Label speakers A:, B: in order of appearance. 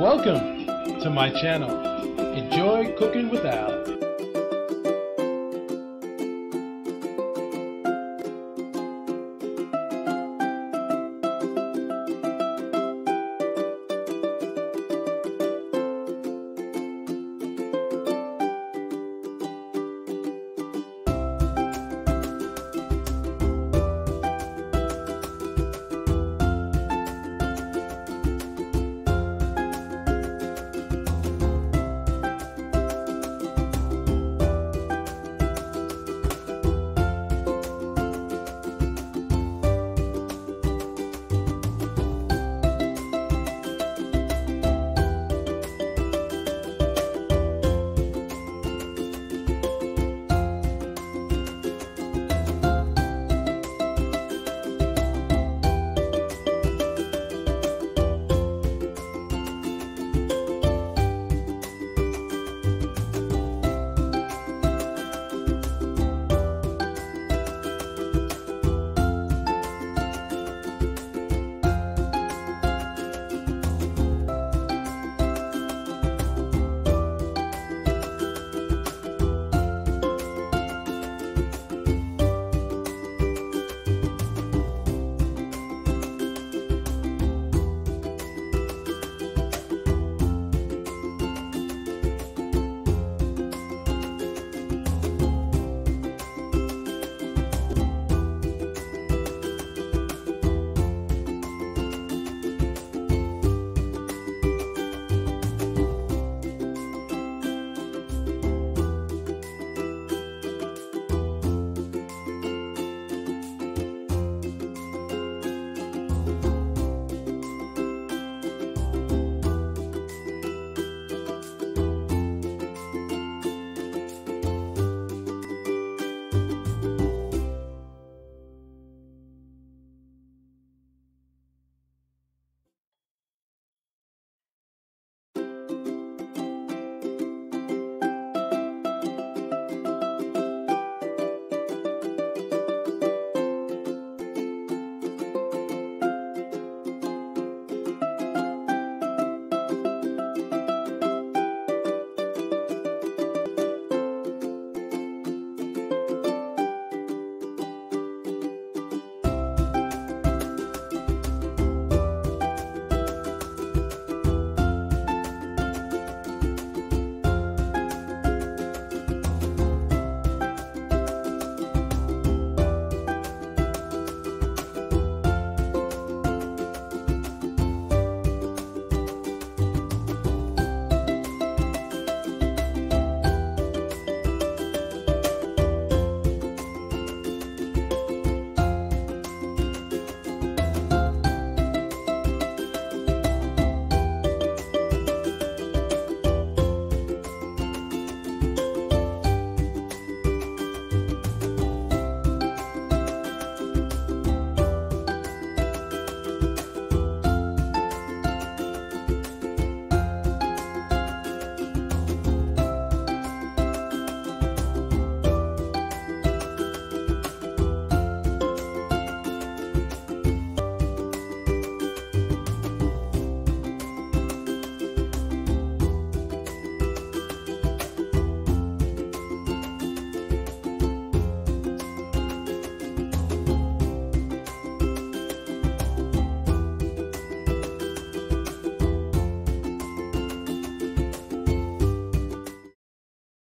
A: Welcome to my channel. Enjoy cooking with Al.